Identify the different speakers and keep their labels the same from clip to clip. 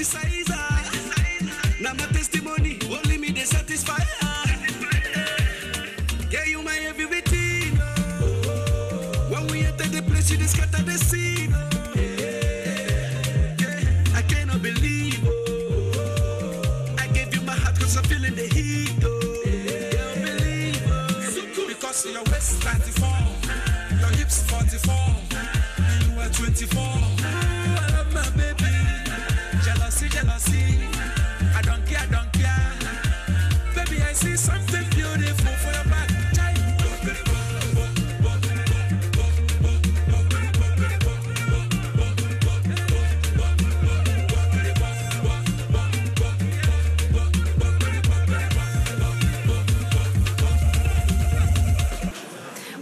Speaker 1: criticizer. Now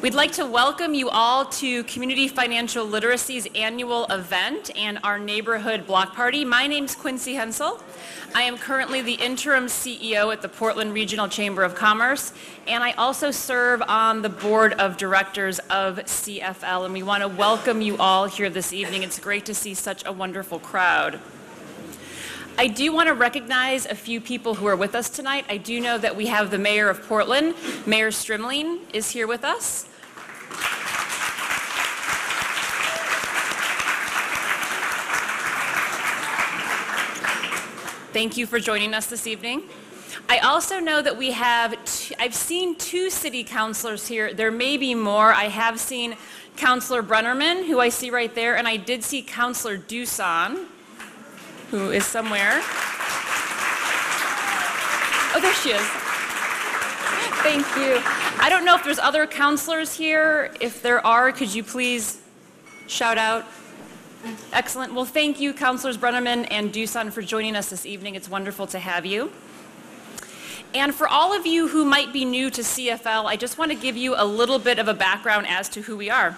Speaker 2: We'd like to welcome you all to Community Financial Literacy's annual event and our neighborhood block party. My name's Quincy Hentzel. I am currently the interim CEO at the Portland Regional Chamber of Commerce, and I also serve on the board of directors of CFL, and we want to welcome you all here this evening. It's great to see such a wonderful crowd. I do want to recognize a few people who are with us tonight. I do know that we have the mayor of Portland, Mayor Strimling, is here with us. Thank you for joining us this evening. I also know that we have, t- I've seen two city councilors here. There may be more. I have seen Councilor Brenerman, who I see right there, and I did see Councilor Duson, who is somewhere. Oh, there she is. Thank you. I don't know if there's other counselors here. If there are, could you please shout out? Excellent. Well, thank you, Councilors Brenerman and Duson, for joining us this evening. It's wonderful to have you. And for all of you who might be new to CFL, I just want to give you a little bit of a background as to who we are.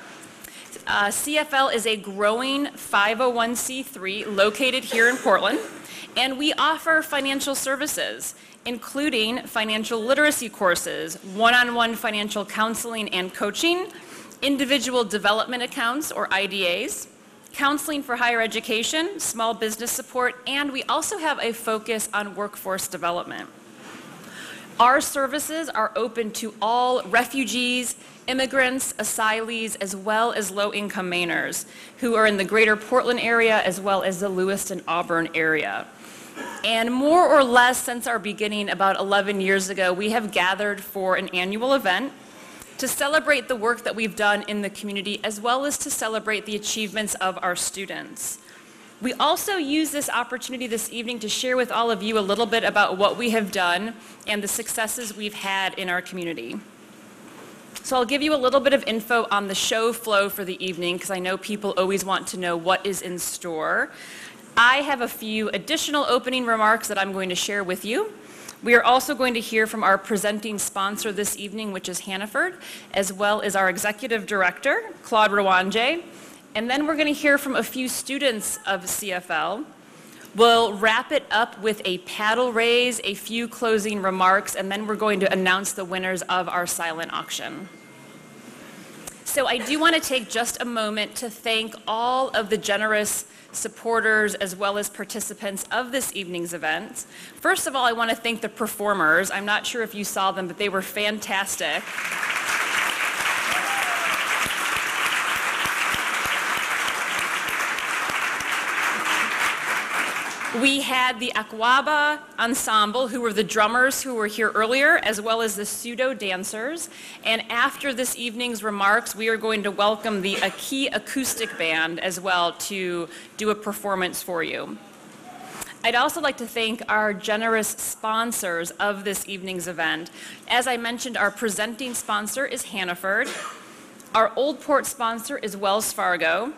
Speaker 2: Uh, CFL is a growing 501c3 located here in Portland, and we offer financial services, including financial literacy courses, one-on-one financial counseling and coaching, individual development accounts or IDAs, counseling for higher education, small business support, and we also have a focus on workforce development. Our services are open to all refugees, immigrants, asylees, as well as low-income Mainers who are in the greater Portland area as well as the Lewiston Auburn area. And more or less since our beginning about 11 years ago, we have gathered for an annual event to celebrate the work that we've done in the community as well as to celebrate the achievements of our students. We also use this opportunity this evening to share with all of you a little bit about what we have done and the successes we've had in our community. So I'll give you a little bit of info on the show flow for the evening because I know people always want to know what is in store. I have a few additional opening remarks that I'm going to share with you. We are also going to hear from our presenting sponsor this evening, which is Hannaford, as well as our executive director, Claude Rwaganje. And then we're going to hear from a few students of CFL. We'll wrap it up with a paddle raise, a few closing remarks, and then we're going to announce the winners of our silent auction. So I do want to take just a moment to thank all of the generous supporters as well as participants of this evening's event. First of all, I want to thank the performers. I'm not sure if you saw them, but they were fantastic. We had the Akwaaba Ensemble, who were the drummers who were here earlier, as well as the Sudo dancers. And after this evening's remarks, we are going to welcome the Aki Acoustic Band as well to do a performance for you. I'd also like to thank our generous sponsors of this evening's event. As I mentioned, our presenting sponsor is Hannaford. Our Old Port sponsor is Wells Fargo.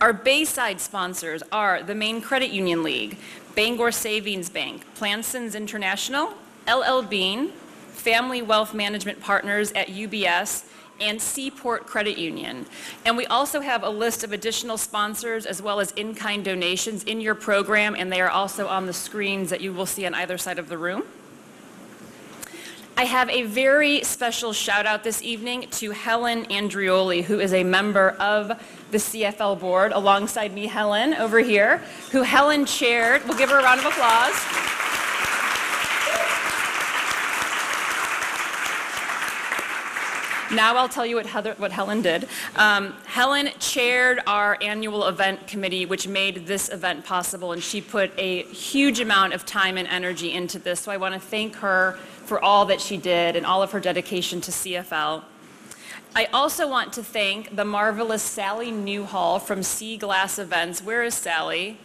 Speaker 2: Our Bayside sponsors are the Maine Credit Union League, Bangor Savings Bank, Plansons International, LL Bean, Family Wealth Management Partners at UBS, and Seaport Credit Union. And we also have a list of additional sponsors as well as in-kind donations in your program, and they are also on the screens that you will see on either side of the room. I have a very special shout out this evening to Helen Andrioli, who is a member of the CFL board alongside me, Helen, over here, who Helen chaired. We'll give her a round of applause. Now I'll tell you what, Heather, what Helen did. Um, Helen chaired our annual event committee, which made this event possible, and she put a huge amount of time and energy into this. So I want to thank her for all that she did and all of her dedication to CFL. I also want to thank the marvelous Sally Newhall from Sea Glass Events. Where is Sally?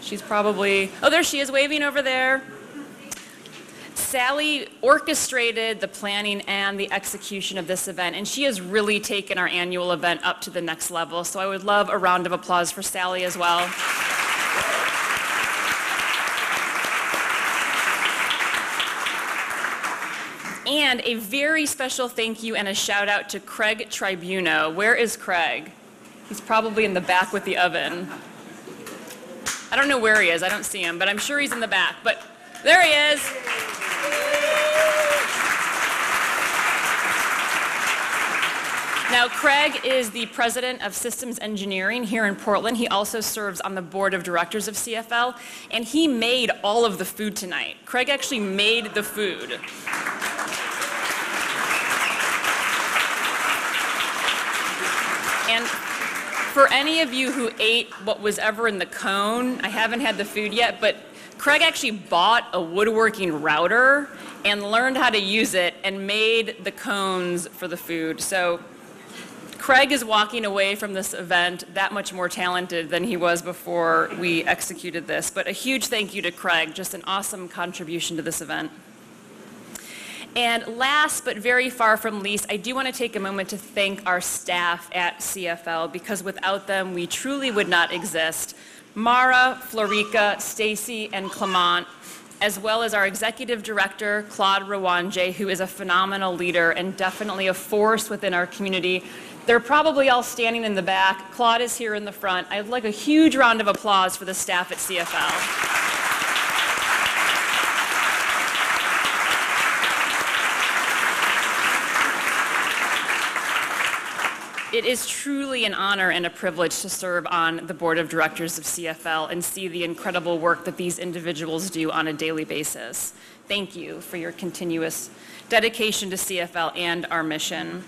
Speaker 2: She's probably, oh, there she is, waving over there. Sally orchestrated the planning and the execution of this event, and she has really taken our annual event up to the next level. So I would love a round of applause for Sally as well. And a very special thank you and a shout out to Craig Tribuno. Where is Craig? He's probably in the back with the oven. I don't know where he is, I don't see him, but I'm sure he's in the back. But there he is. Now, Craig is the president of systems engineering here in Portland. He also serves on the board of directors of CFL, and he made all of the food tonight. Craig actually made the food. And for any of you who ate what was ever in the cone, I haven't had the food yet, but Craig actually bought a woodworking router and learned how to use it and made the cones for the food. So Craig is walking away from this event that much more talented than he was before we executed this. But a huge thank you to Craig, just an awesome contribution to this event. And last but very far from least, I do want to take a moment to thank our staff at CFL because without them, we truly would not exist. Mara, Florica, Stacy, and Clement, as well as our executive director, Claude Rwaganje, who is a phenomenal leader and definitely a force within our community. They're probably all standing in the back. Claude is here in the front. I'd like a huge round of applause for the staff at CFL. It is truly an honor and a privilege to serve on the board of directors of CFL and see the incredible work that these individuals do on a daily basis. Thank you for your continuous dedication to CFL and our mission.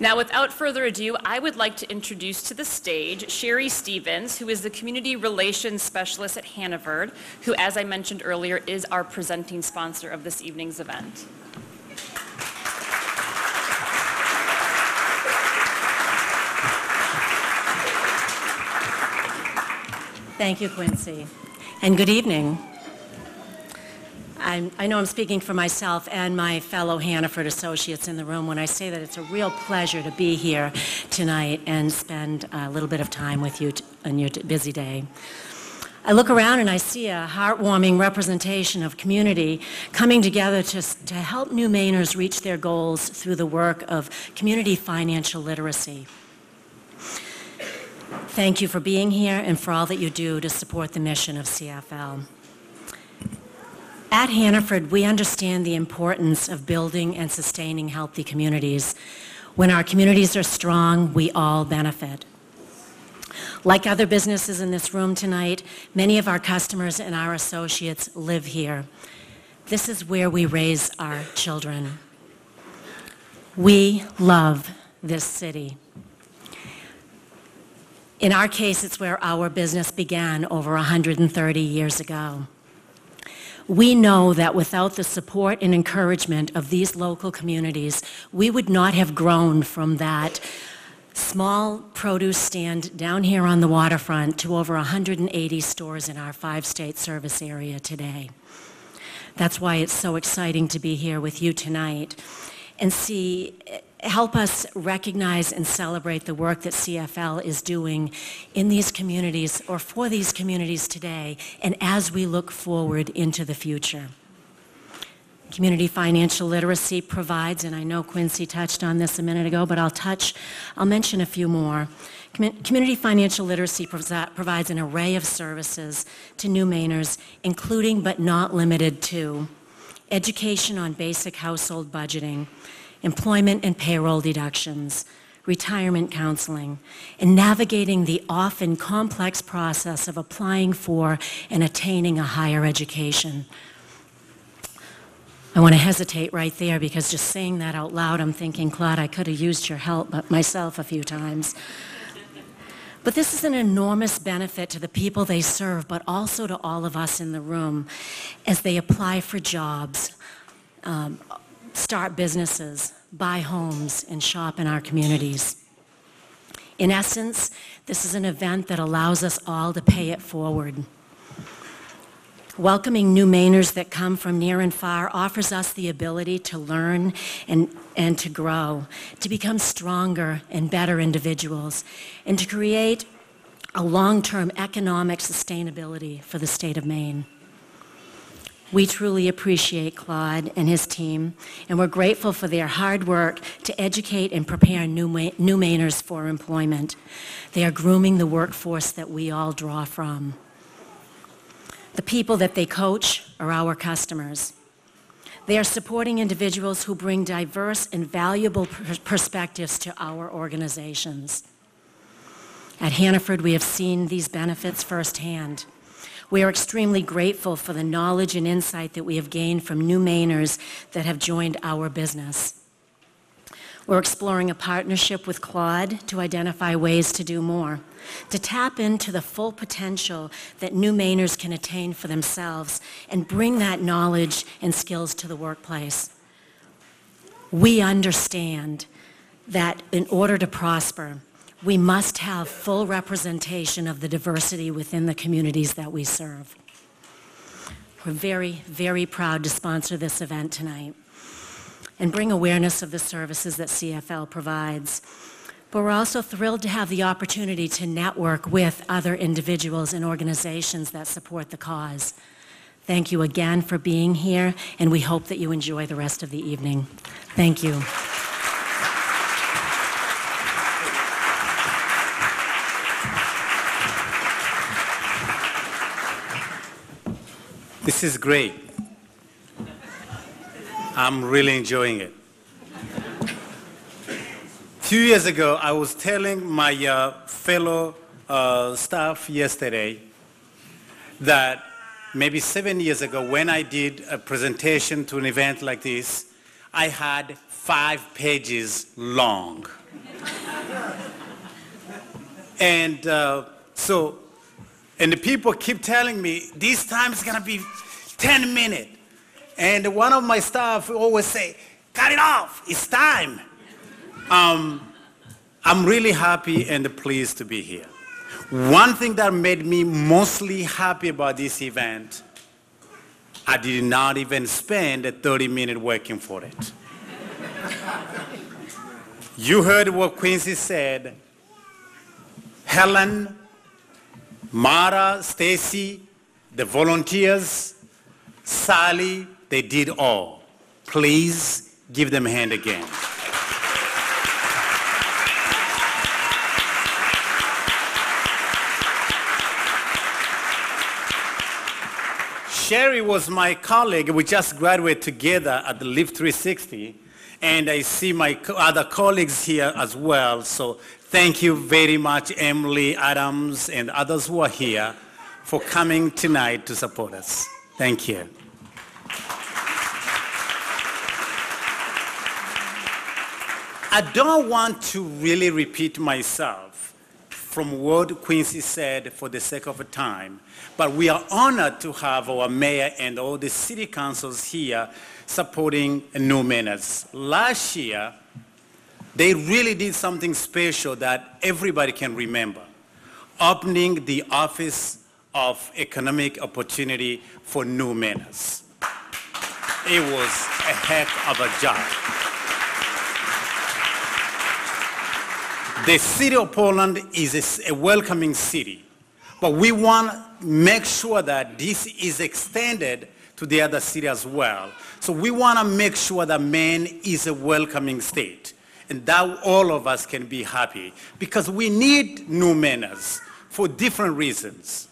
Speaker 2: Now, without further ado, I would like to introduce to the stage Sherri Stevens, who is the Community Relations Specialist at Hannaford, who, as I mentioned earlier, is our presenting sponsor of this evening's event.
Speaker 3: Thank you, Quincy. And good evening. I'm, i know I'm speaking for myself and my fellow Hannaford associates in the room when I say that it's a real pleasure to be here tonight and spend a little bit of time with you on your busy day. I look around and I see a heartwarming representation of community coming together to, to help new Mainers reach their goals through the work of community financial literacy. Thank you for being here and for all that you do to support the mission of CFL. At Hannaford, we understand the importance of building and sustaining healthy communities. When our communities are strong, we all benefit. Like other businesses in this room tonight, many of our customers and our associates live here. This is where we raise our children. We love this city. In our case, it's where our business began over 130 years ago. We know that without the support and encouragement of these local communities, we would not have grown from that small produce stand down here on the waterfront to over 180 stores in our five state service area today. That's why it's so exciting to be here with you tonight and see help us recognize and celebrate the work that CFL is doing in these communities or for these communities today and as we look forward into the future. Community financial literacy provides, and I know Quincy touched on this a minute ago, but I'll touch, I'll mention a few more. Community financial literacy provides an array of services to new Mainers, including but not limited to education on basic household budgeting, employment and payroll deductions, retirement counseling, and navigating the often complex process of applying for and attaining a higher education. I want to hesitate right there because just saying that out loud, I'm thinking, Claude, I could have used your help myself a few times. But this is an enormous benefit to the people they serve, but also to all of us in the room as they apply for jobs, um, start businesses, buy homes, and shop in our communities. In essence, this is an event that allows us all to pay it forward. Welcoming new Mainers that come from near and far offers us the ability to learn and, and to grow, to become stronger and better individuals, and to create a long-term economic sustainability for the state of Maine. We truly appreciate Claude and his team, and we're grateful for their hard work to educate and prepare new, new Mainers for employment. They are grooming the workforce that we all draw from. The people that they coach are our customers. They are supporting individuals who bring diverse and valuable perspectives to our organizations. At Hannaford, we have seen these benefits firsthand. We are extremely grateful for the knowledge and insight that we have gained from new Mainers that have joined our business. We're exploring a partnership with Claude to identify ways to do more to tap into the full potential that new Mainers can attain for themselves and bring that knowledge and skills to the workplace. We understand that in order to prosper, we must have full representation of the diversity within the communities that we serve. We're very, very proud to sponsor this event tonight and bring awareness of the services that CFL provides but we're also thrilled to have the opportunity to network with other individuals and organizations that support the cause. Thank you again for being here, and we hope that you enjoy the rest of the evening. Thank you.
Speaker 4: This is great. I'm really enjoying it A few years ago, I was telling my uh, fellow uh, staff yesterday that maybe seven years ago when I did a presentation to an event like this, I had five pages long. and uh, so, and the people keep telling me, this time is gonna be 10 minutes. And one of my staff always say, cut it off, it's time. Um, I'm really happy and pleased to be here. One thing that made me mostly happy about this event, I did not even spend a 30 minutes working for it. you heard what Quincy said. Helen, Mara, Stacy, the volunteers, Sally, they did all. Please give them a hand again. Sherri was my colleague. We just graduated together at the Live 360. And I see my other colleagues here as well. So thank you very much, Emily, Adams, and others who are here for coming tonight to support us. Thank you. I don't want to really repeat myself from what Quincy said for the sake of time. But we are honored to have our mayor and all the city councils here supporting new Mainers. Last year, they really did something special that everybody can remember, opening the Office of Economic Opportunity for new Mainers. It was a heck of a job. The city of Portland is a welcoming city. But we want to make sure that this is extended to the other city as well. So we want to make sure that Maine is a welcoming state and that all of us can be happy because we need new Mainers for different reasons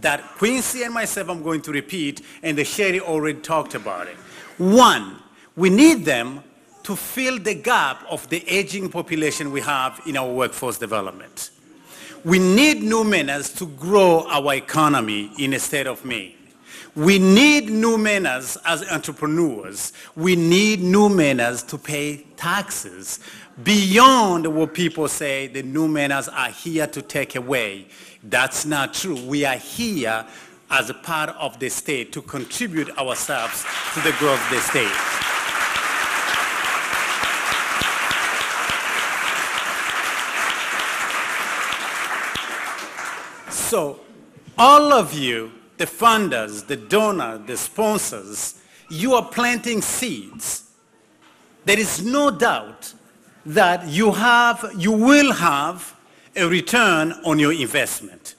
Speaker 4: that Quincy and myself I'm going to repeat and the Sherri already talked about it. One, we need them to fill the gap of the aging population we have in our workforce development. We need new Mainers to grow our economy in the state of Maine. We need new Mainers as entrepreneurs. We need new Mainers to pay taxes beyond what people say the new Mainers are here to take away. That's not true. We are here as a part of the state to contribute ourselves to the growth of the state. So all of you, the funders, the donors, the sponsors, you are planting seeds. There is no doubt that you have, you will have a return on your investment.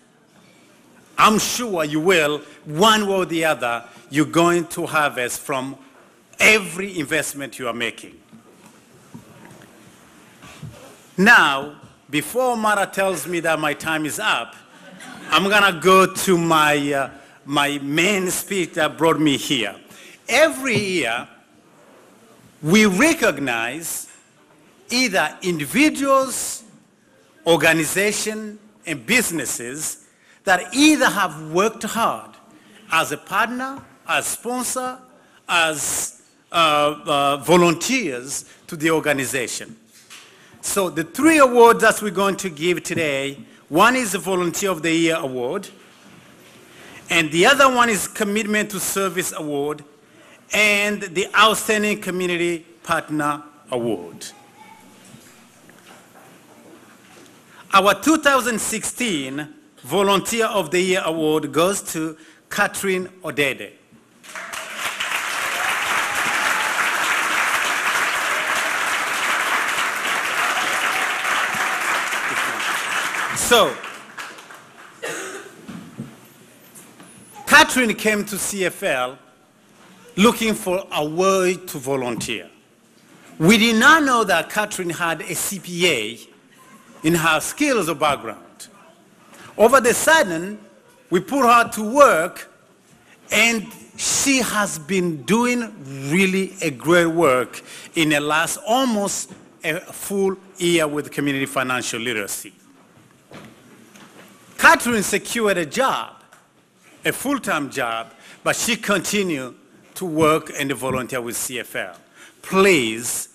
Speaker 4: I'm sure you will, one way or the other, you're going to harvest from every investment you are making. Now, before Mara tells me that my time is up, I'm gonna go to my, uh, my main speech that brought me here. Every year, we recognize either individuals, organizations, and businesses that either have worked hard as a partner, as sponsor, as uh, uh, volunteers to the organization. So the three awards that we're going to give today, one is the Volunteer of the Year Award, and the other one is Commitment to Service Award, and the Outstanding Community Partner Award. Our 2016 Volunteer of the Year Award goes to Catherine Odede. So, Catherine came to CFL looking for a way to volunteer. We did not know that Catherine had a CPA in her skills or background. Over the sudden, we put her to work and she has been doing really a great work in the last almost a full year with community financial literacy. Catherine secured a job, a full-time job, but she continued to work and volunteer with CFL. Please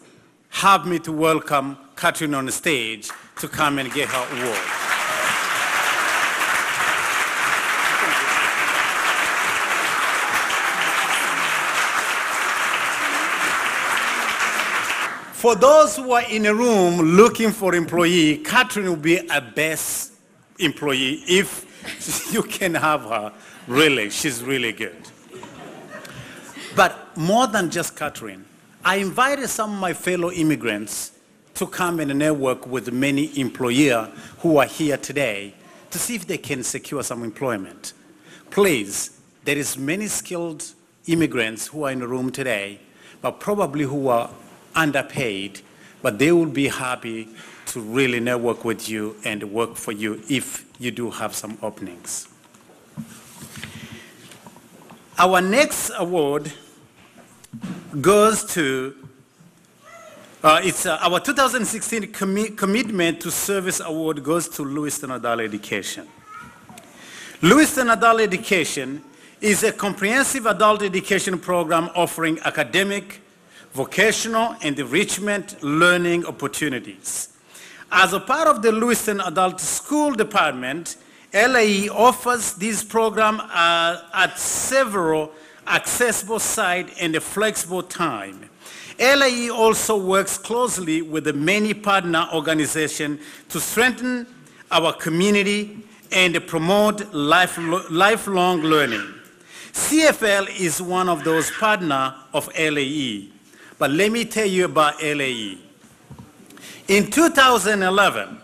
Speaker 4: help me to welcome Catherine on the stage to come and get her award. For those who are in a room looking for employee, Catherine will be a best employee if you can have her. Really, she's really good. But more than just Catherine, I invited some of my fellow immigrants to come and network with many employers who are here today to see if they can secure some employment. Please, there is many skilled immigrants who are in the room today, but probably who are underpaid, but they will be happy to really network with you and work for you if you do have some openings. Our next award goes to, uh, it's uh, our 2016 commi- Commitment to Service Award goes to Lewiston Adult Education. Lewiston Adult Education is a comprehensive adult education program offering academic, vocational, and enrichment learning opportunities. As a part of the Lewiston Adult School Department, LAE offers this program uh, at several accessible sites and a flexible time. LAE also works closely with the many partner organizations to strengthen our community and promote life, lifelong learning. CFL is one of those partners of LAE. But let me tell you about LAE. In 2011,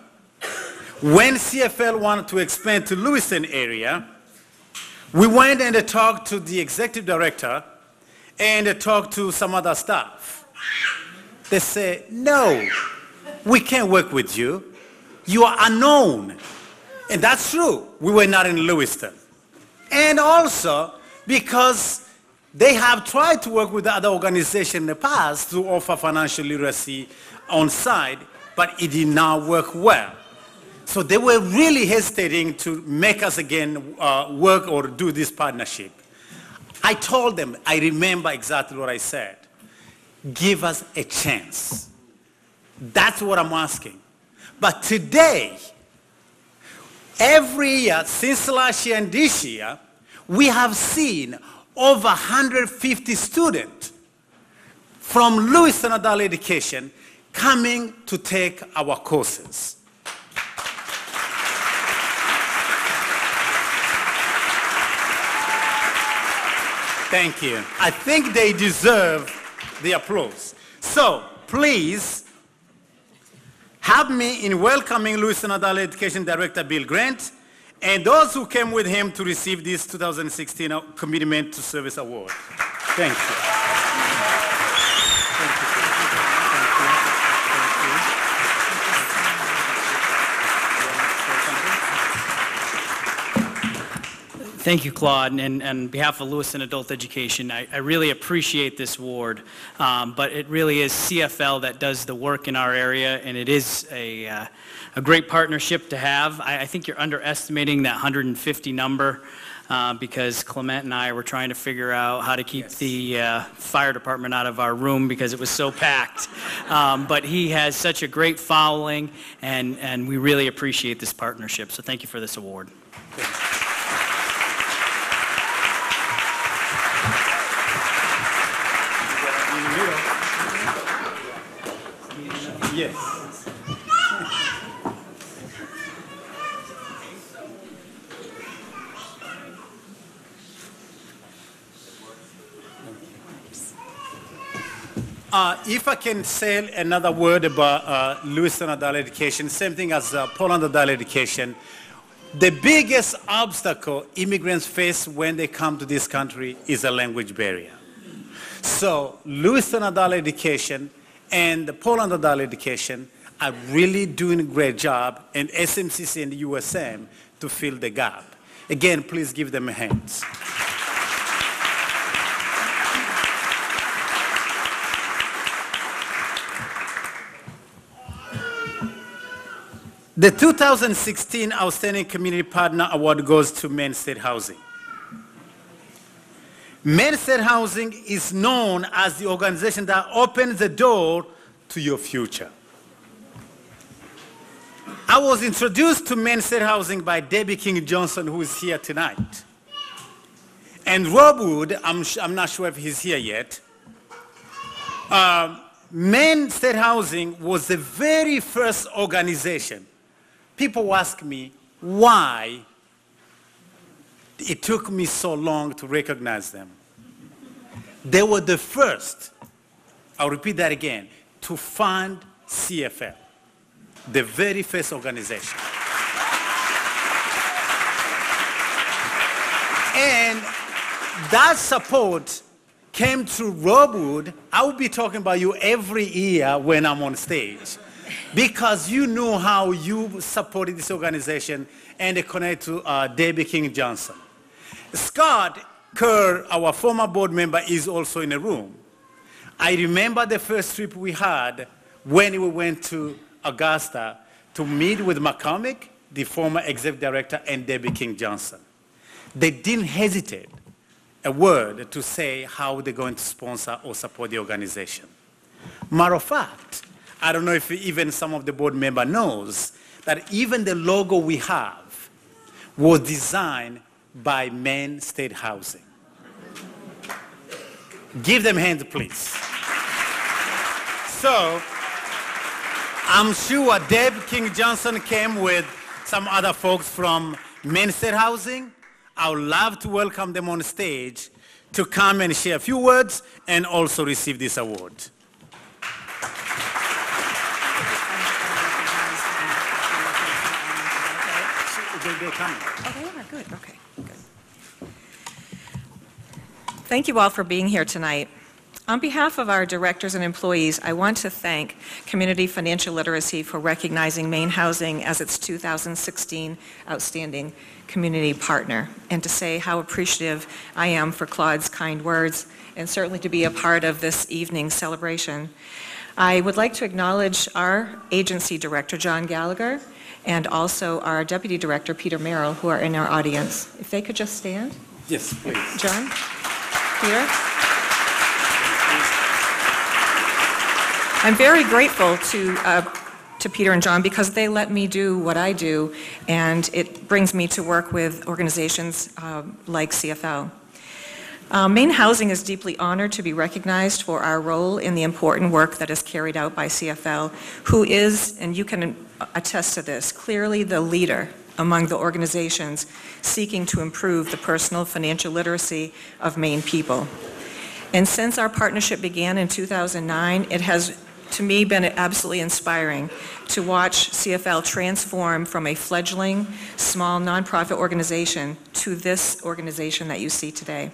Speaker 4: when CFL wanted to expand to Lewiston area, we went and talked to the executive director and talked to some other staff. They said, no, we can't work with you. You are unknown. And that's true. We were not in Lewiston. And also because They have tried to work with other organizations in the past to offer financial literacy on site, but it did not work well. So they were really hesitating to make us again uh, work or do this partnership. I told them, I remember exactly what I said. Give us a chance. That's what I'm asking. But today, every year, since last year and this year, we have seen over 150 students from Lewiston Adult Education coming to take our courses. Thank you. I think they deserve the applause. So please help me in welcoming Lewiston Adult Education Director Bill Grant and those who came with him to receive this 2016 Commitment to Service Award. Thank you.
Speaker 5: Thank you, Claude, and, and on behalf of Lewiston Adult Education, I, I really appreciate this award, um, but it really is CFL that does the work in our area, and it is a, uh, a great partnership to have. I, I think you're underestimating that 150 number, uh, because Clement and I were trying to figure out how to keep the uh, fire department out of our room because it was so packed. Um, But he has such a great following, and, and we really appreciate this partnership, so thank you for this award.
Speaker 4: Yes. Uh, if I can say another word about uh, Lewiston Adult Education, same thing as uh, Portland Adult Education. The biggest obstacle immigrants face when they come to this country is a language barrier. So Lewiston Adult Education and the Portland Adult Education are really doing a great job, and SMCC and the USM to fill the gap. Again, please give them a hand. The 2016 Outstanding Community Partner Award goes to Maine State Housing. State Housing is known as the organization that opens the door to your future. I was introduced to State Housing by Debbie King Johnson, who is here tonight. And Rob Wood, I'm, I'm not sure if he's here yet. Um, Maine Housing was the very first organization. People ask me why it took me so long to recognize them. They were the first, I'll repeat that again, to fund CFL, the very first organization. And that support came through Rob Wood. I will be talking about you every year when I'm on stage because you know how you supported this organization and it connected to uh, Debbie King Johnson. Scott Kerr, our former board member, is also in the room. I remember the first trip we had when we went to Augusta to meet with McCormick, the former executive director, and Debbie King Johnson. They didn't hesitate a word to say how they're going to sponsor or support the organization. Matter of fact, I don't know if even some of the board member knows that even the logo we have was designed by Maine State Housing. Give them hands, please. So, I'm sure Deb King Johnson came with some other folks from Maine State Housing. I would love to welcome them on stage to come and share a few words and also receive this award. They- they're coming.
Speaker 6: Oh, they are, good, okay, good. Thank you all for being here tonight. On behalf of our directors and employees, I want to thank Community Financial Literacy for recognizing Maine Housing as its 2016 Outstanding Community Partner, and to say how appreciative I am for Claude's kind words, and certainly to be a part of this evening's celebration. I would like to acknowledge our agency director, John Gallagher, and also our deputy director, Peter Merrill, who are in our audience. If they could just stand.
Speaker 4: Yes, please.
Speaker 6: John? I'm very grateful to, uh, to Peter and John because they let me do what I do, and it brings me to work with organizations uh, like CFL. Uh, Maine Housing is deeply honored to be recognized for our role in the important work that is carried out by CFL, who is, and you can attest to this, clearly the leader among the organizations seeking to improve the personal financial literacy of Maine people. And since our partnership began in 2009, it has, to me, been absolutely inspiring to watch CFL transform from a fledgling, small nonprofit organization to this organization that you see today.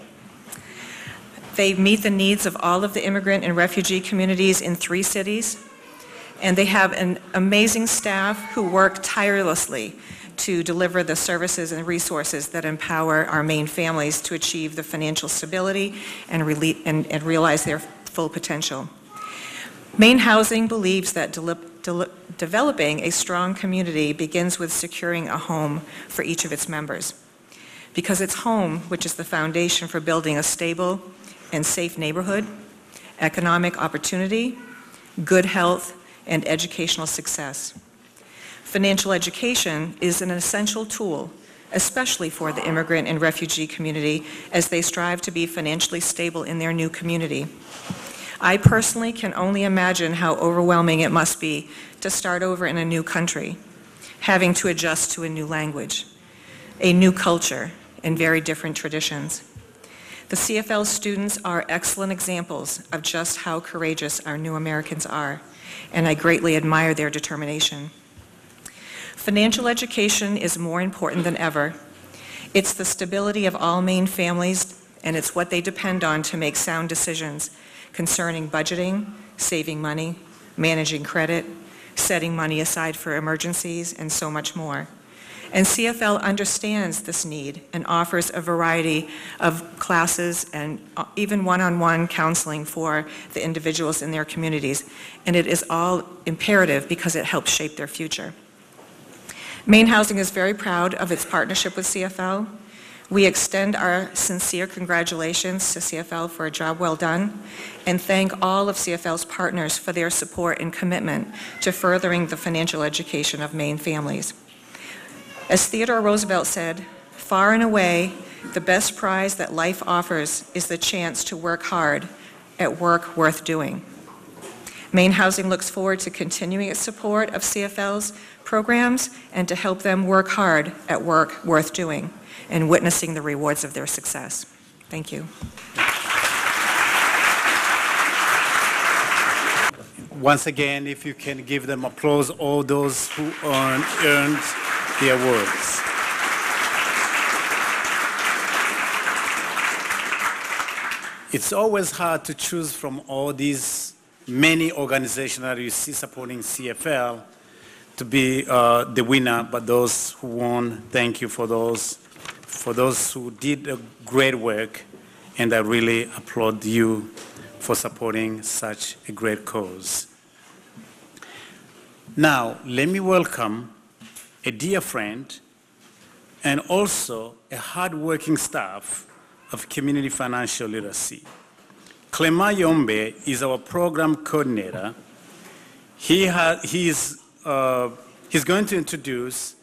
Speaker 6: They meet the needs of all of the immigrant and refugee communities in three cities, and they have an amazing staff who work tirelessly to deliver the services and resources that empower our Maine families to achieve the financial stability and, and, and realize their full potential. Maine Housing believes that deli- deli- developing a strong community begins with securing a home for each of its members. Because it's home which is the foundation for building a stable and safe neighborhood, economic opportunity, good health, and educational success. Financial education is an essential tool, especially for the immigrant and refugee community as they strive to be financially stable in their new community. I personally can only imagine how overwhelming it must be to start over in a new country, having to adjust to a new language, a new culture, and very different traditions. The CFL students are excellent examples of just how courageous our new Americans are, and I greatly admire their determination. Financial education is more important than ever. It's the stability of all Maine families, and it's what they depend on to make sound decisions concerning budgeting, saving money, managing credit, setting money aside for emergencies, and so much more. And CFL understands this need and offers a variety of classes and uh, even one-on-one counseling for the individuals in their communities. And it is all imperative because it helps shape their future. Maine Housing is very proud of its partnership with CFL. We extend our sincere congratulations to CFL for a job well done and thank all of CFL's partners for their support and commitment to furthering the financial education of Maine families. As Theodore Roosevelt said, far and away, the best prize that life offers is the chance to work hard at work worth doing. Maine Housing looks forward to continuing its support of CFL's programs and to help them work hard at work worth doing and witnessing the rewards of their success. Thank you.
Speaker 4: Once again, if you can give them applause, all those who earn, earned the awards. It's always hard to choose from all these many organizations that you see supporting CFL to be uh, the winner, but those who won, thank you for those, for those who did great work, and I really applaud you for supporting such a great cause. Now, let me welcome a dear friend and also a hardworking staff of Community Financial Literacy. Clement Yombe is our program coordinator. He ha- he's, uh, he's going to introduce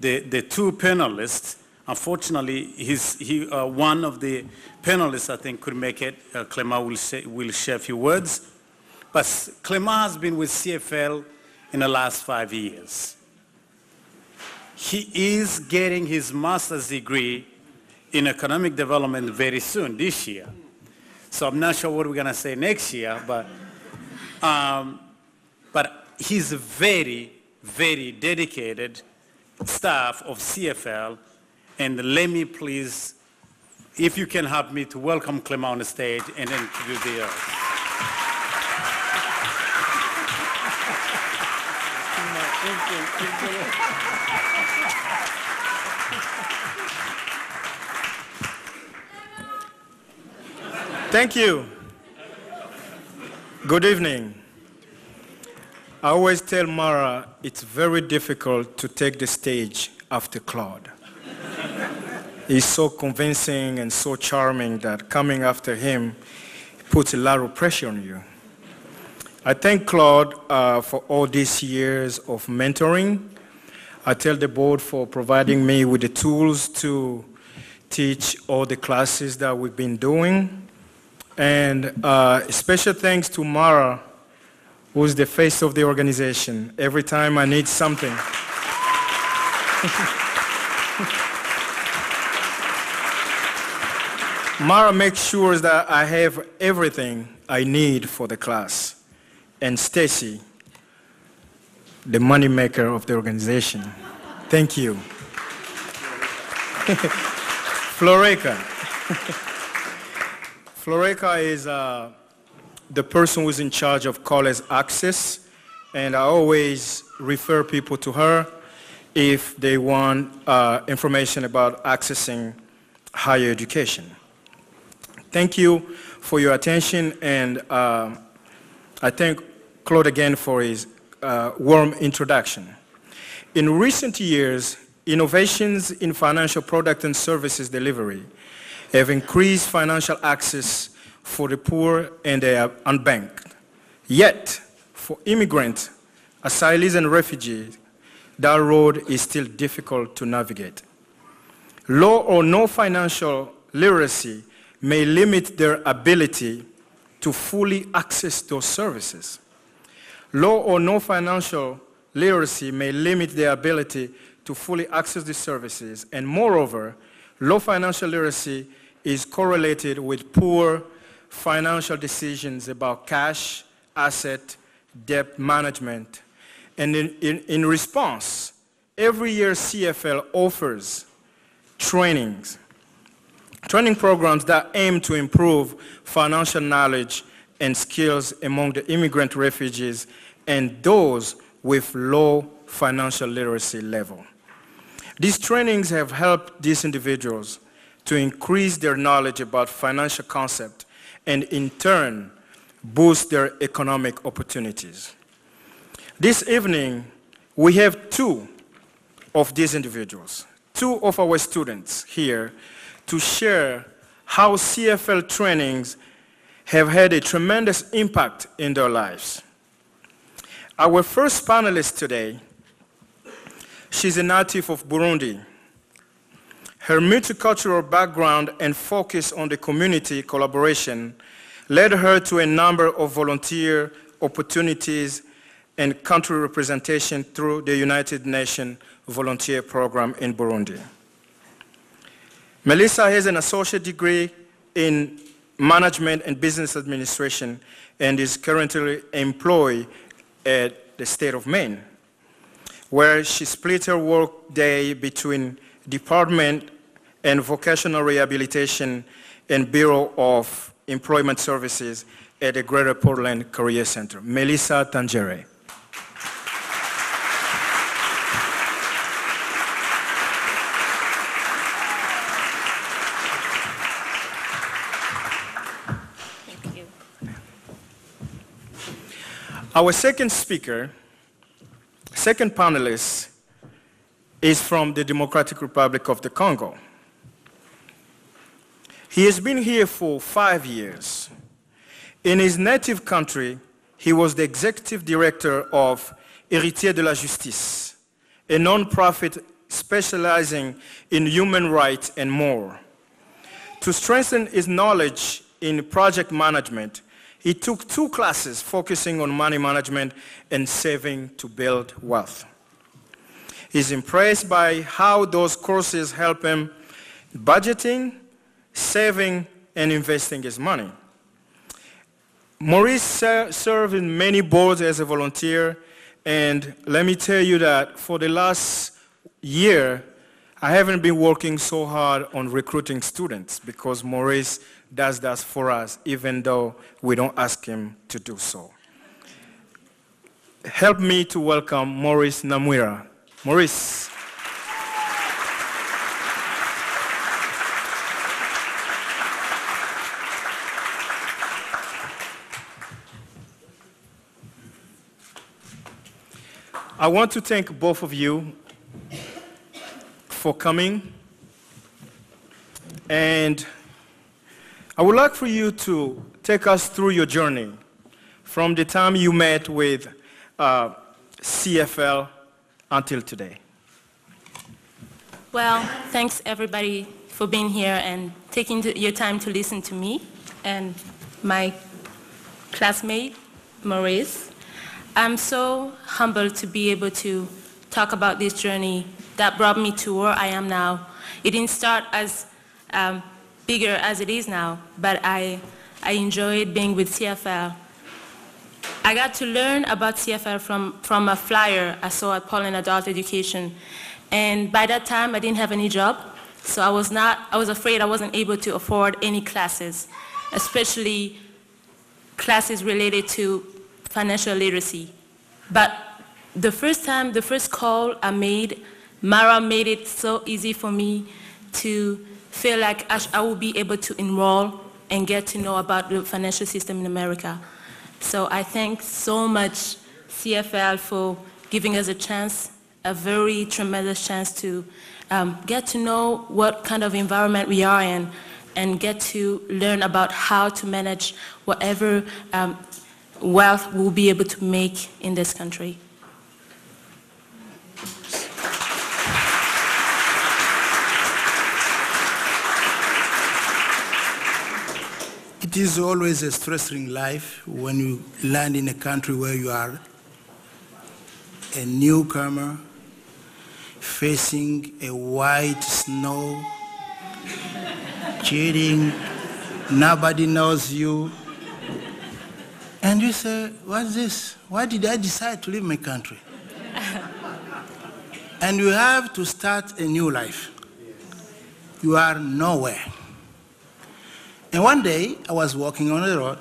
Speaker 4: the, the two panelists. Unfortunately, he's, he, uh, one of the panelists, I think, could make it. Uh, Clement will, say, will share a few words. But Clement has been with CFL in the last five years. He is getting his master's degree in economic development very soon, this year. So I'm not sure what we're going to say next year, but, um, but he's a very, very dedicated staff of CFL. And let me please, if you can help me to welcome Clement on the stage and introduce the. Uh,
Speaker 7: Thank you. Good evening. I always tell Mara it's very difficult to take the stage after Claude. He's so convincing and so charming that coming after him puts a lot of pressure on you. I thank Claude uh, for all these years of mentoring. I tell the board for providing me with the tools to teach all the classes that we've been doing. And uh, special thanks to Mara, who's the face of the organization. Every time I need something. Mara makes sure that I have everything I need for the class. And Stacy, the moneymaker of the organization. Thank you. Floreca. Floreca is uh, the person who's in charge of college access, and I always refer people to her if they want uh, information about accessing higher education. Thank you for your attention, and uh, I thank Claude again for his uh, warm introduction. In recent years, innovations in financial product and services delivery have increased financial access for the poor and the unbanked. Yet, for immigrants, asylees, and refugees, that road is still difficult to navigate. Low or no financial literacy may limit their ability to fully access those services. Low or no financial literacy may limit their ability to fully access the services, and moreover, low financial literacy is correlated with poor financial decisions about cash, asset, debt management. And in, in, in response, every year CFL offers trainings, training programs that aim to improve financial knowledge and skills among the immigrant refugees and those with low financial literacy level. These trainings have helped these individuals to increase their knowledge about financial concepts and in turn boost their economic opportunities. This evening, we have two of these individuals, two of our students here to share how CFL trainings have had a tremendous impact in their lives. Our first panelist today, she's a native of Burundi. Her multicultural background and focus on the community collaboration led her to a number of volunteer opportunities and country representation through the United Nations Volunteer Program in Burundi. Melissa has an associate degree in management and business administration and is currently employed at the state of Maine, where she split her work day between department and vocational rehabilitation and Bureau of Employment Services at the Greater Portland Career Center. Melissa Ntangere.
Speaker 2: Thank you.
Speaker 7: Our second speaker, second panelist, is from the Democratic Republic of the Congo. He has been here for five years. In his native country, he was the executive director of Héritiers de la Justice, a nonprofit specializing in human rights and more. To strengthen his knowledge in project management, he took two classes focusing on money management and saving to build wealth. He's impressed by how those courses help him budgeting, saving, and investing his money. Maurice ser- served in many boards as a volunteer, and let me tell you that for the last year, I haven't been working so hard on recruiting students because Maurice does that for us, even though we don't ask him to do so. Help me to welcome Maurice Namwira. Maurice. I want to thank both of you for coming. And I would like for you to take us through your journey from the time you met with uh, CFL until today.
Speaker 8: Well, thanks everybody for being here and taking your time to listen to me and my classmate, Maurice. I'm so humbled to be able to talk about this journey that brought me to where I am now. It didn't start as um, bigger as it is now, but I, I enjoyed being with CFL. I got to learn about CFL from, from a flyer I saw at Portland Adult Education. And by that time, I didn't have any job, so I was not, I was afraid I wasn't able to afford any classes, especially classes related to financial literacy. But the first time, the first call I made, Mara made it so easy for me to feel like I, will be able to enroll and get to know about the financial system in America. So I thank so much CFL for giving us a chance, a very tremendous chance to um, get to know what kind of environment we are in and get to learn about how to manage whatever um, wealth we'll be able to make in this country.
Speaker 9: It is always a stressing life when you land in a country where you are a newcomer facing a white snow, cheating, nobody knows you. And you say, what's this? Why did I decide to leave my country? and you have to start a new life. You are nowhere. And one day, I was walking on the road.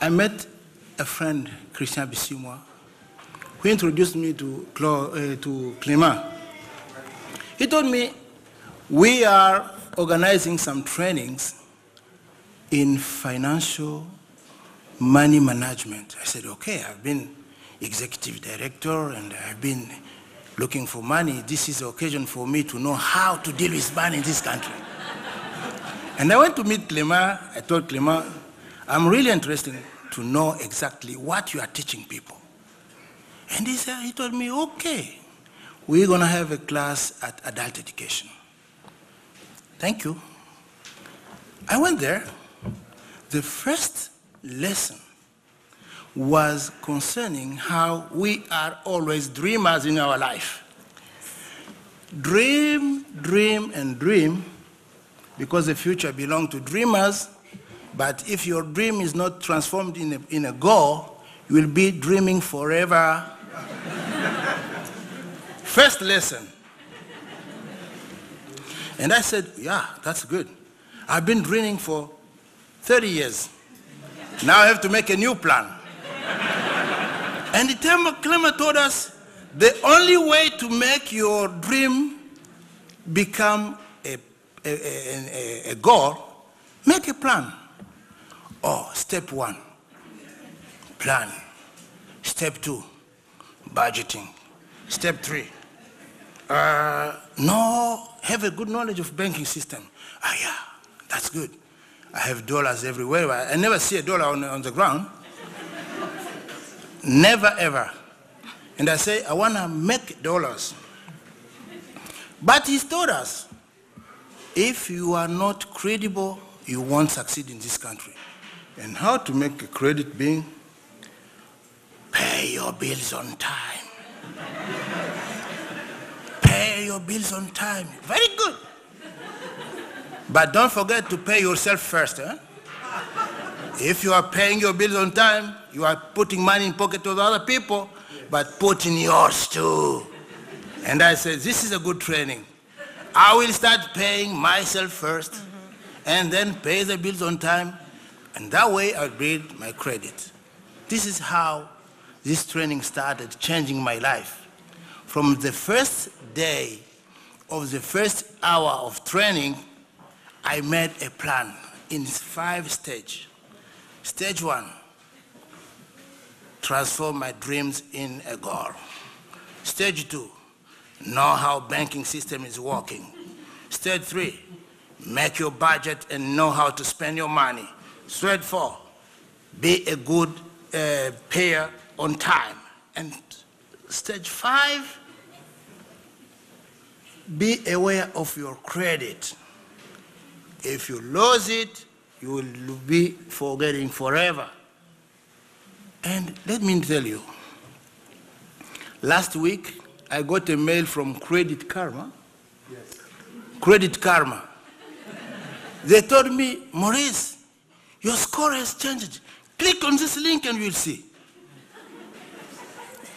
Speaker 9: I met a friend, Christian Bisimwa, who introduced me to, Clo, uh, to Clément. He told me, we are organizing some trainings in financial money management. I said, okay, I've been executive director and I've been looking for money. This is the occasion for me to know how to deal with money in this country. And I went to meet Clément. I told Clément, I'm really interested to know exactly what you are teaching people. And he said, he told me, okay, we're going to have a class at adult education. Thank you. I went there. The first lesson was concerning how we are always dreamers in our life. Dream, dream, and dream because the future belongs to dreamers. But if your dream is not transformed in a, in a goal, you will be dreaming forever. First lesson. And I said, yeah, that's good. I've been dreaming for 30 years. Now I have to make a new plan. and the time Clement told us the only way to make your dream become a, a, a, a, a goal, make a plan. Oh, step one, plan. Step two, budgeting. Step three, uh, no, have a good knowledge of banking system. Ah, yeah, that's good. I have dollars everywhere. I never see a dollar on, on the ground. never, ever. And I say, I want to make dollars. But he told us, if you are not credible, you won't succeed in this country. And how to make a credit being? Pay your bills on time. pay your bills on time. Very good. But don't forget to pay yourself first. Eh? If you are paying your bills on time, you are putting money in pocket of other people, but put in yours too. And I said, this is a good training. I will start paying myself 1st and then pay the bills on time. And that way I'll build my credit. This is how this training started changing my life. From the first day of the first hour of training, I made a plan in five stages. Stage one, transform my dreams in a goal. Stage two, know how banking system is working. Stage three, make your budget and know how to spend your money. Stage four, be a good uh, payer on time. And stage five, be aware of your credit. If you lose it, you will be forgetting forever. And let me tell you, last week I got a mail from Credit Karma. Yes. Credit Karma. They told me, Maurice, your score has changed. Click on this link and you'll see.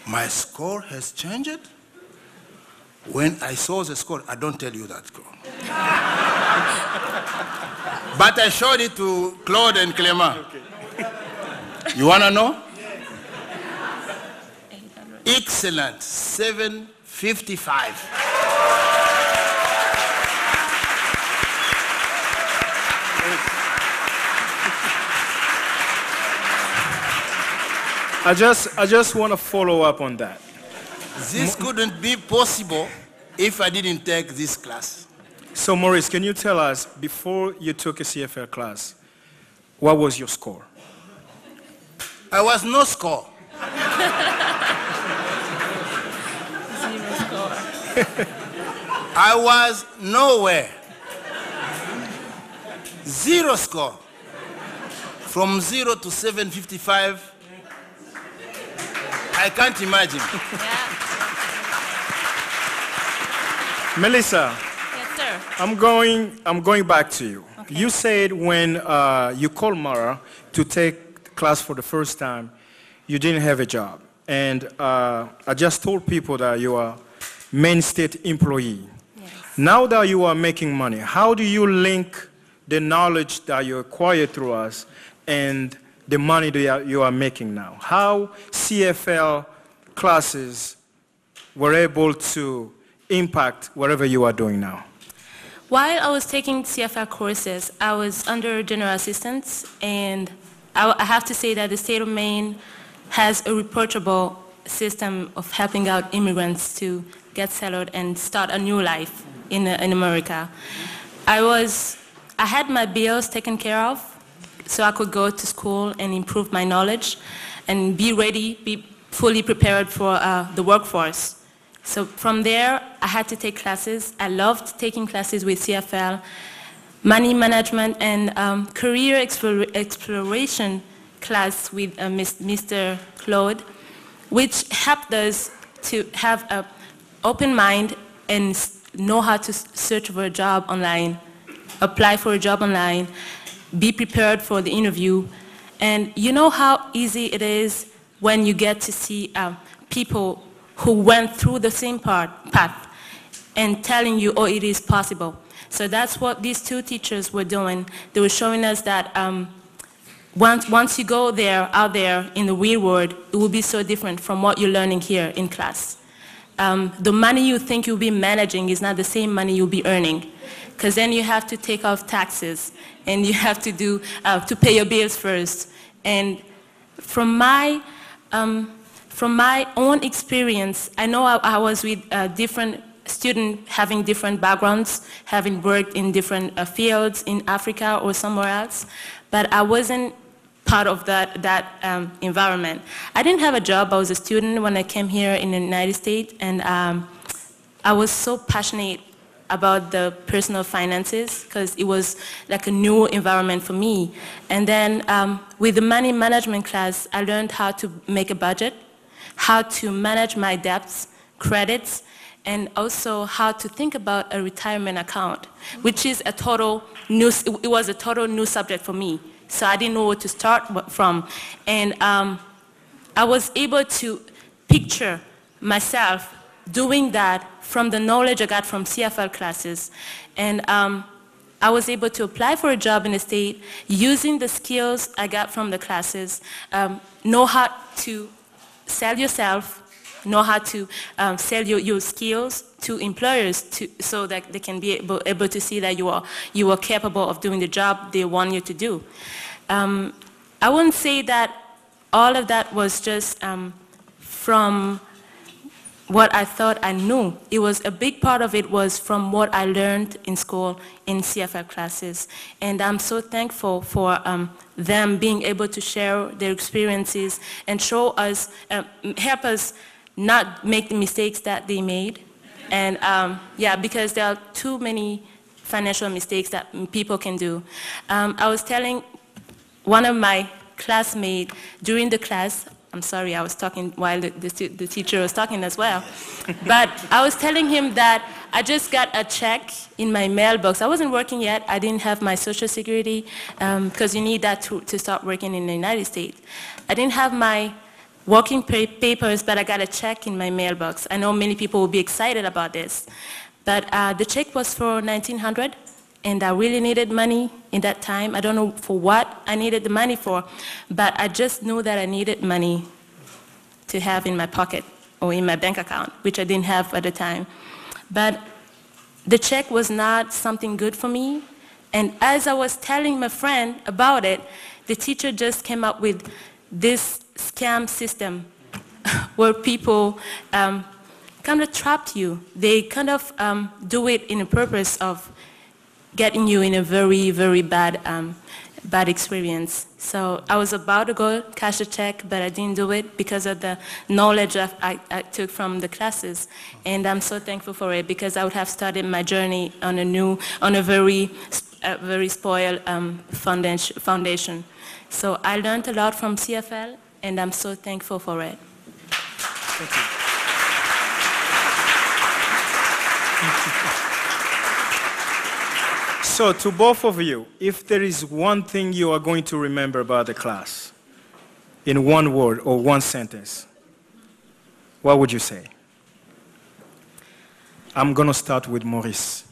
Speaker 9: My score has changed? When I saw the score, I don't tell you that score. but I showed it to Claude and Clement. You want to know? Excellent. 755.
Speaker 7: I just, I just want to follow up on that.
Speaker 9: This couldn't be possible if I didn't take this class.
Speaker 7: So, Maurice, can you tell us, before you took a CFL class, what was your score?
Speaker 9: I was no score. I was nowhere. Zero score. From zero to 755, I can't imagine.
Speaker 7: Melissa,
Speaker 2: Yes.
Speaker 7: I'm going, I'm going back to you. You said when uh, you called Mara to take class for the first time, you didn't have a job. And uh, I just told people that you are Maine State employee. Now that you are making money, how do you link the knowledge that you acquired through us and the money that you are making now? How CFL classes were able to impact whatever you are doing now?
Speaker 8: While I was taking CFL courses, I was under general assistance, and I, I have to say that the state of Maine has a reproachable system of helping out immigrants to get settled and start a new life in, in America. I was, I had my bills taken care of, so I could go to school and improve my knowledge and be ready, be fully prepared for uh, the workforce. So from there, I had to take classes. I loved taking classes with CFL, money management and um, career explor- exploration class with uh, Mr. Claude, which helped us to have an open mind and know how to search for a job online, apply for a job online, be prepared for the interview. And you know how easy it is when you get to see um, people who went through the same part, path and telling you, oh, it is possible. So that's what these two teachers were doing. They were showing us that um, once, once you go there, out there in the real world, it will be so different from what you're learning here in class. Um, the money you think you'll be managing is not the same money you'll be earning. Because then you have to take off taxes and you have to do, uh, to pay your bills first. And from my, um, from my own experience, I know I, I was with uh, different students having different backgrounds, having worked in different uh, fields in Africa or somewhere else, but I wasn't part of that, that um, environment. I didn't have a job. I was a student when I came here in the United States, and um, I was so passionate about the personal finances because it was like a new environment for me. And then um, with the money management class, I learned how to make a budget, how to manage my debts, credits, and also how to think about a retirement account, which is a total new, it was a total new subject for me. So I didn't know where to start from. And um, I was able to picture myself doing that from the knowledge I got from CFL classes. And um, I was able to apply for a job in the state using the skills I got from the classes, um, know how to sell yourself, know how to um, sell your, your skills to employers to, so that they can be able, able to see that you are, you are capable of doing the job they want you to do. Um, I wouldn't say that all of that was just um, from what I thought I knew. It was a big part of it was from what I learned in school in CFL classes. And I'm so thankful for um, them being able to share their experiences and show us, uh, help us not make the mistakes that they made. And um, yeah, because there are too many financial mistakes that people can do. Um, I was telling one of my classmates during the class, I'm sorry, I was talking while the, the, the teacher was talking as well. but I was telling him that I just got a check in my mailbox. I wasn't working yet. I didn't have my social security because um, you need that to, to start working in the United States. I didn't have my working papers, but I got a check in my mailbox. I know many people will be excited about this. But uh, the check was for 1900 and I really needed money in that time. I don't know for what I needed the money for, but I just knew that I needed money to have in my pocket or in my bank account, which I didn't have at the time. But the check was not something good for me. And as I was telling my friend about it, the teacher just came up with this scam system where people um, kind of trapped you. They kind of um, do it in the purpose of getting you in a very, very bad, um, bad experience. So I was about to go cash a check, but I didn't do it because of the knowledge I, I, I took from the classes. And I'm so thankful for it because I would have started my journey on a new, on a very, a very spoiled um, foundation. So I learned a lot from CFL, and I'm so thankful for it. Thank you.
Speaker 7: So to both of you, if there is one thing you are going to remember about the class, in one word or one sentence, what would you say? I'm going to start with Maurice.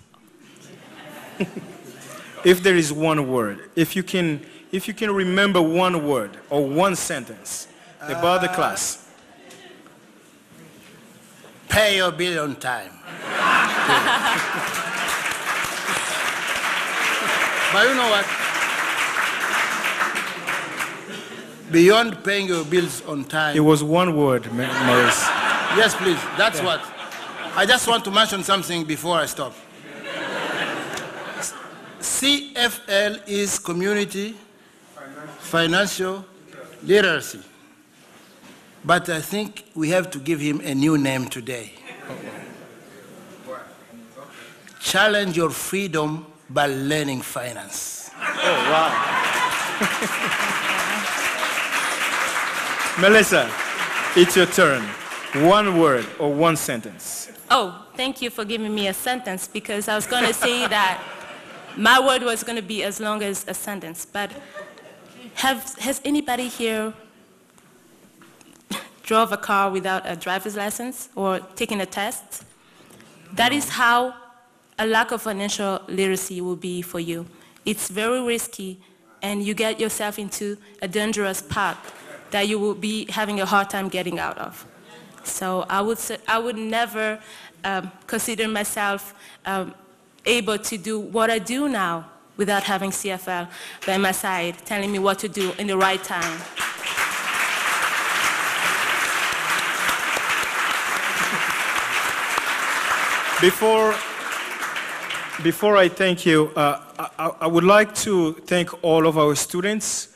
Speaker 7: if there is one word, if you can if you can remember one word or one sentence about the uh, class.
Speaker 9: Pay your bill on time. but you know what? Beyond paying your bills on time.
Speaker 7: It was one word, Maurice.
Speaker 9: yes, please. That's yeah. what. I just want to mention something before I stop. CFL is community financial literacy. But I think we have to give him a new name today. Challenge your freedom by learning finance.
Speaker 7: Oh, wow. Melissa, it's your turn. One word or one sentence.
Speaker 8: Oh, thank you for giving me a sentence because I was going to say that my word was going to be as long as a sentence. But have, has anybody here drove a car without a driver's license or taken a test? That is how a lack of financial literacy will be for you. It's very risky and you get yourself into a dangerous path that you will be having a hard time getting out of. So I would, say, I would never um, consider myself um, able to do what I do now without having CFL by my side, telling me what to do in the right time.
Speaker 7: Before, before I thank you, uh, I, I would like to thank all of our students,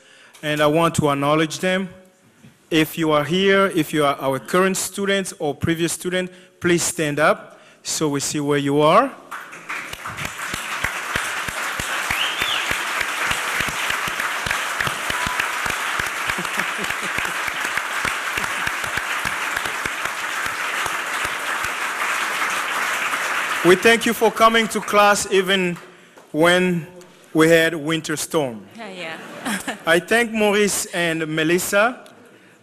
Speaker 7: and I want to acknowledge them. If you are here, if you are our current student or previous student, please stand up so we see where you are. We thank you for coming to class even when we had winter storm.
Speaker 8: Yeah, yeah.
Speaker 7: I thank Maurice and Melissa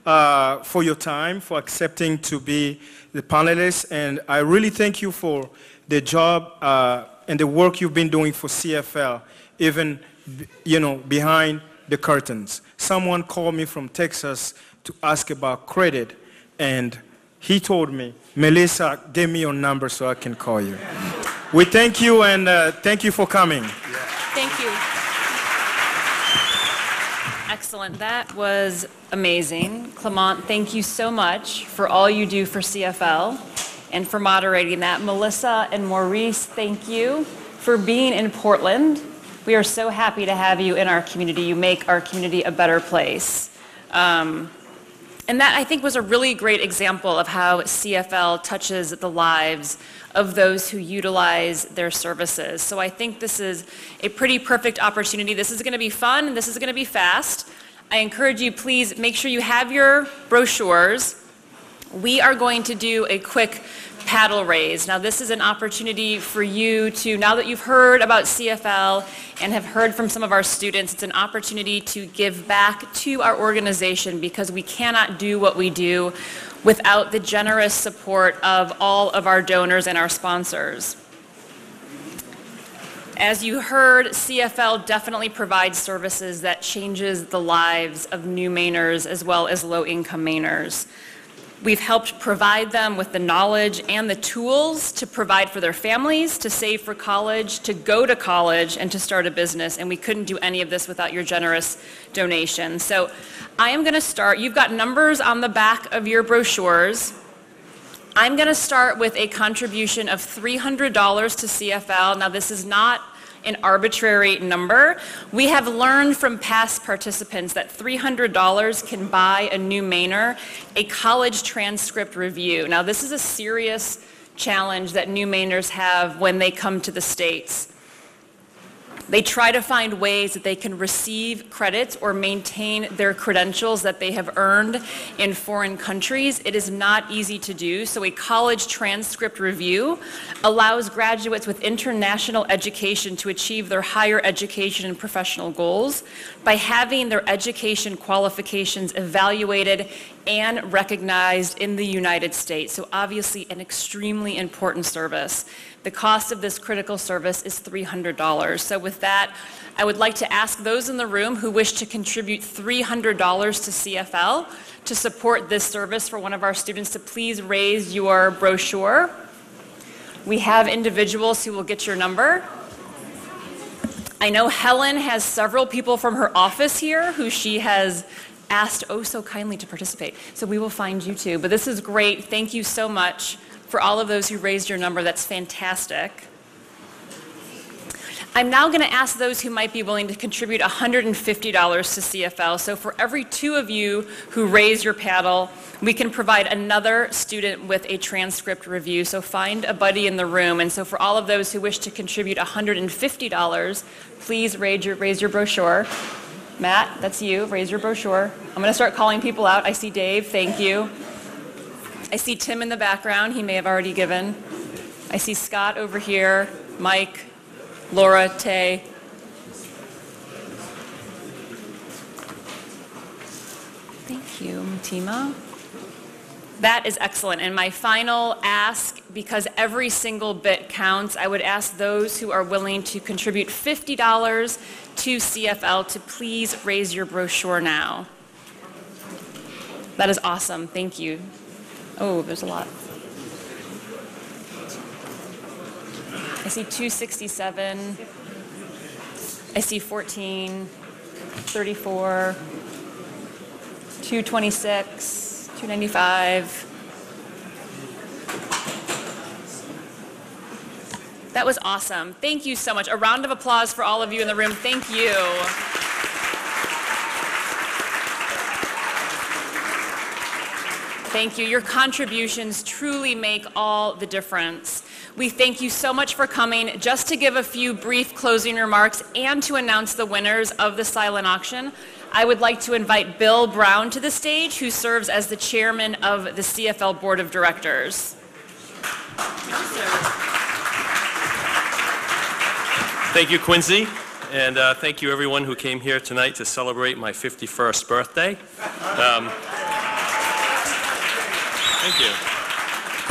Speaker 7: uh, for your time, for accepting to be the panelists, and I really thank you for the job uh, and the work you've been doing for CFL, even you know behind the curtains. Someone called me from Texas to ask about credit, and he told me, Melissa, give me your number so I can call you. We thank you and uh, thank you for coming.
Speaker 2: Thank you. Excellent. That was amazing. Clement, thank you so much for all you do for CFL and for moderating that. Melissa and Maurice, thank you for being in Portland. We are so happy to have you in our community. You make our community a better place. Um, and that, I think, was a really great example of how CFL touches the lives of those who utilize their services. So I think this is a pretty perfect opportunity. This is going to be fun, this is going to be fast. I encourage you, please make sure you have your brochures. We are going to do a quick paddle raise. Now, this is an opportunity for you to, now that you've heard about CFL and have heard from some of our students, it's an opportunity to give back to our organization because we cannot do what we do without the generous support of all of our donors and our sponsors. As you heard, CFL definitely provides services that changes the lives of new Mainers as well as low-income Mainers. We've helped provide them with the knowledge and the tools to provide for their families, to save for college, to go to college, and to start a business. And we couldn't do any of this without your generous donation. So I am going to start. You've got numbers on the back of your brochures. I'm going to start with a contribution of $300 to CFL. Now, this is not an arbitrary number. We have learned from past participants that $300 can buy a new Mainer a college transcript review. Now, this is a serious challenge that new Mainers have when they come to the States. They try to find ways that they can receive credits or maintain their credentials that they have earned in foreign countries. It is not easy to do, so a college transcript review allows graduates with international education to achieve their higher education and professional goals by having their education qualifications evaluated and recognized in the United States. So obviously an extremely important service. The cost of this critical service is $300. So with that, I would like to ask those in the room who wish to contribute $300 to CFL to support this service for one of our students to please raise your brochure. We have individuals who will get your number. I know Helen has several people from her office here who she has asked oh so kindly to participate. So we will find you too. But this is great. Thank you so much for all of those who raised your number. That's fantastic. I'm now going to ask those who might be willing to contribute $150 to CFL. So for every two of you who raise your paddle, we can provide another student with a transcript review. So find a buddy in the room. And so for all of those who wish to contribute $150, please raise your, raise your brochure. Matt, that's you. Raise your brochure. I'm going to start calling people out. I see Dave. Thank you. I see Tim in the background. He may have already given. I see Scott over here. Mike, Laura, Tay. Thank you, Mutima. That is excellent. And my final ask, because every single bit counts, I would ask those who are willing to contribute $50 to CFL to please raise your brochure now. That is awesome. Thank you. Oh, there's a lot. I see 267. I see 14, 34, 226, 295. That was awesome. Thank you so much. A round of applause for all of you in the room. Thank you. Thank you. Your contributions truly make all the difference. We thank you so much for coming. Just to give a few brief closing remarks and to announce the winners of the silent auction, I would like to invite Bill Brown to the stage, who serves as the chairman of the CFL Board of Directors.
Speaker 10: Thank you, Quincy, and uh, thank you everyone who came here tonight to celebrate my 51st birthday. Um, Thank you.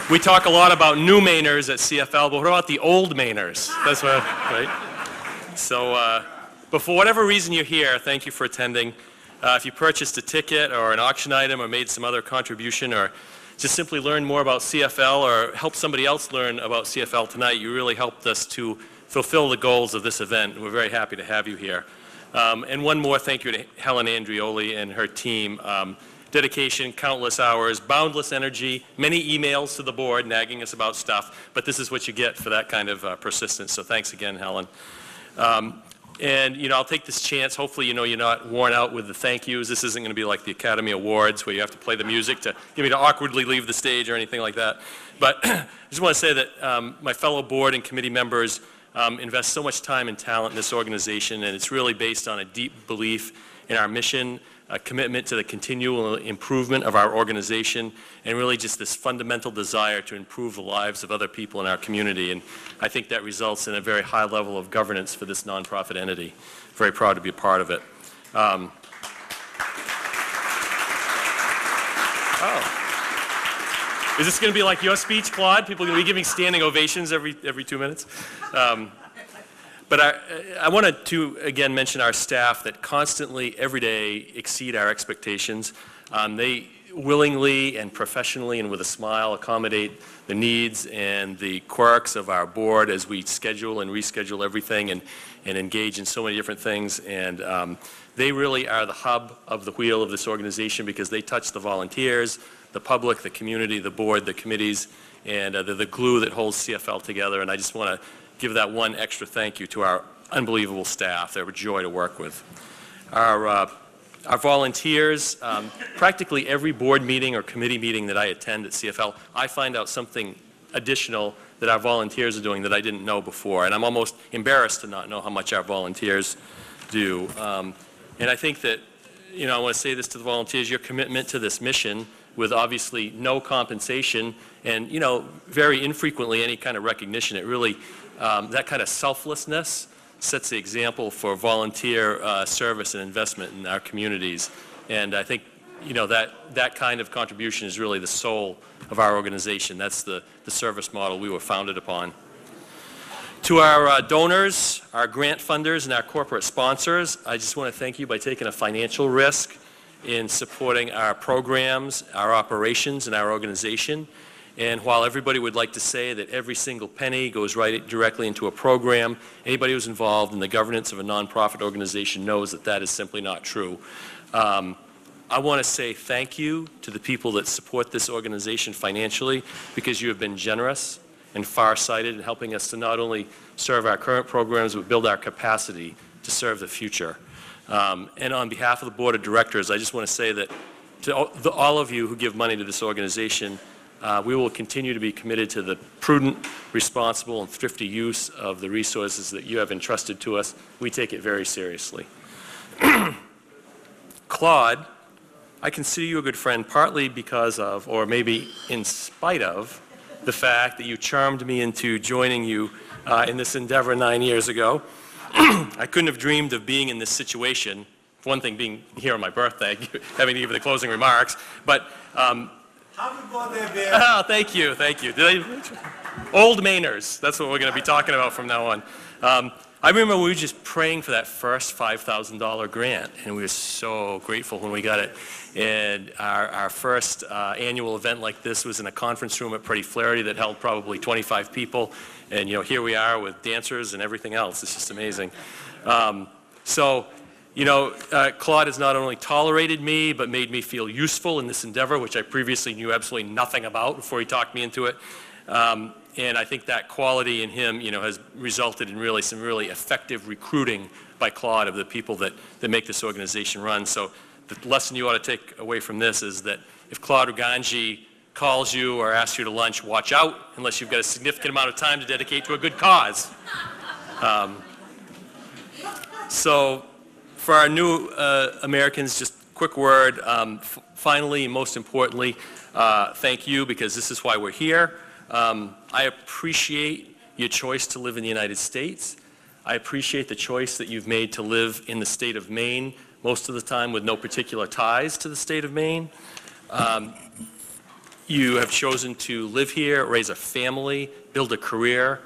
Speaker 10: We talk a lot about new Mainers at CFL, but what about the old Mainers? That's what, right? So, uh, but for whatever reason you're here, thank you for attending. Uh, if you purchased a ticket or an auction item or made some other contribution or just simply learned more about CFL or helped somebody else learn about CFL tonight, you really helped us to fulfill the goals of this event. We're very happy to have you here. Um, and one more thank you to Helen Andrioli and her team. Um, dedication, countless hours, boundless energy, many emails to the board nagging us about stuff, but this is what you get for that kind of uh, persistence. So thanks again, Helen. Um, and, you know, I'll take this chance. Hopefully, you know, you're not worn out with the thank yous. This isn't going to be like the Academy Awards where you have to play the music to get me to awkwardly leave the stage or anything like that. But I just want to say that um, my fellow board and committee members um, invest so much time and talent in this organization, and it's really based on a deep belief in our mission, a commitment to the continual improvement of our organization, and really just this fundamental desire to improve the lives of other people in our community. And I think that results in a very high level of governance for this nonprofit entity. Very proud to be a part of it. Um, oh. Is this going to be like your speech, Claude? People are going to be giving standing ovations every, every two minutes? Um, but I, I wanted to, again, mention our staff that constantly, every day, exceed our expectations. Um, they willingly and professionally and with a smile accommodate the needs and the quirks of our board as we schedule and reschedule everything and, and engage in so many different things. And um, they really are the hub of the wheel of this organization because they touch the volunteers, the public, the community, the board, the committees, and uh, they're the glue that holds CFL together. And I just want to give that one extra thank you to our unbelievable staff. They're a joy to work with. Our, uh, our volunteers, um, practically every board meeting or committee meeting that I attend at CFL, I find out something additional that our volunteers are doing that I didn't know before. And I'm almost embarrassed to not know how much our volunteers do. Um, and I think that, you know, I want to say this to the volunteers, your commitment to this mission with obviously no compensation and, you know, very infrequently any kind of recognition. It really, um, that kind of selflessness sets the example for volunteer uh, service and investment in our communities. And I think, you know, that, that kind of contribution is really the soul of our organization. That's the, the service model we were founded upon. To our uh, donors, our grant funders, and our corporate sponsors, I just want to thank you by taking a financial risk in supporting our programs, our operations, and our organization. And while everybody would like to say that every single penny goes right directly into a program, anybody who's involved in the governance of a nonprofit organization knows that that is simply not true. Um, I want to say thank you to the people that support this organization financially because you have been generous and farsighted in helping us to not only serve our current programs but build our capacity to serve the future. Um, and on behalf of the Board of Directors, I just want to say that to all, all of you who give money to this organization, uh, we will continue to be committed to the prudent, responsible, and thrifty use of the resources that you have entrusted to us. We take it very seriously. Claude, I consider you a good friend partly because of, or maybe in spite of, the fact that you charmed me into joining you uh, in this endeavor nine years ago. I couldn't have dreamed of being in this situation. One thing being here on my birthday, having to give the closing remarks, but. Um,
Speaker 4: Happy birthday,
Speaker 10: Oh, thank you, thank you. Did I, old Mainers, that's what we're going to be talking about from now on. Um, I remember we were just praying for that first $5,000 grant, and we were so grateful when we got it. And our, our first uh, annual event like this was in a conference room at Preti Flaherty that held probably 25 people. And, you know, here we are with dancers and everything else. It's just amazing. Um, so, you know, uh, Claude has not only tolerated me, but made me feel useful in this endeavor, which I previously knew absolutely nothing about before he talked me into it. Um, and I think that quality in him, you know, has resulted in really some really effective recruiting by Claude of the people that, that make this organization run. So the lesson you ought to take away from this is that if Claude Rwaganje calls you or asks you to lunch, watch out unless you've got a significant amount of time to dedicate to a good cause. Um, so for our new uh, Americans, just quick word. Um, finally, most importantly, uh, thank you because this is why we're here. Um, I appreciate your choice to live in the United States. I appreciate the choice that you've made to live in the state of Maine, most of the time with no particular ties to the state of Maine. Um, you have chosen to live here, raise a family, build a career,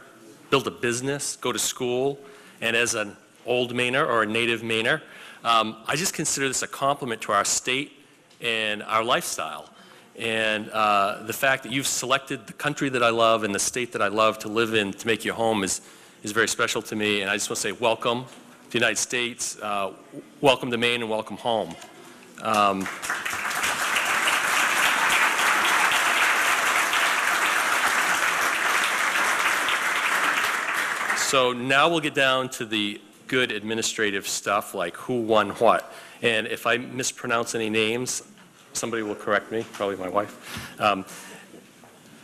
Speaker 10: build a business, go to school, and as an old Mainer or a native Mainer, um, I just consider this a compliment to our state and our lifestyle. And uh, the fact that you've selected the country that I love and the state that I love to live in to make your home is, is very special to me. And I just want to say welcome to the United States, uh, welcome to Maine, and welcome home. Um, So now we'll get down to the good administrative stuff, like who won what. And if I mispronounce any names, somebody will correct me, probably my wife. Um,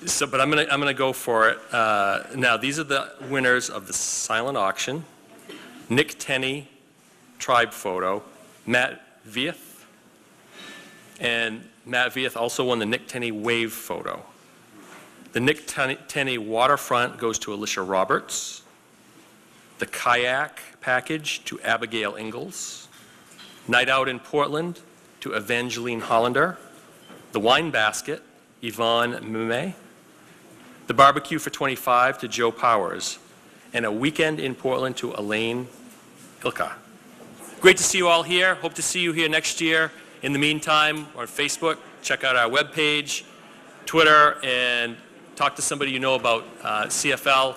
Speaker 10: So, but I'm going to, I'm to go for it. Uh, Now, these are the winners of the silent auction. Nick Tenney, tribe photo, Matt Vieth, and Matt Vieth also won the Nick Tenney wave photo. The Nick Tenney waterfront goes to Alicia Roberts. The kayak package to Abigail Ingalls. Night Out in Portland to Evangeline Hollander. The wine basket, Yvonne Mume. The barbecue for 25 to Joe Powers. And a weekend in Portland to Elaine Ilka. Great to see you all here. Hope to see you here next year. In the meantime, on Facebook. Check out our webpage, Twitter, and talk to somebody you know about uh, CFL.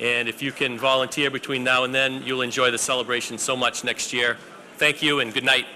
Speaker 10: And if you can volunteer between now and then, you'll enjoy the celebration so much next year. Thank you and good night.